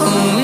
Oh.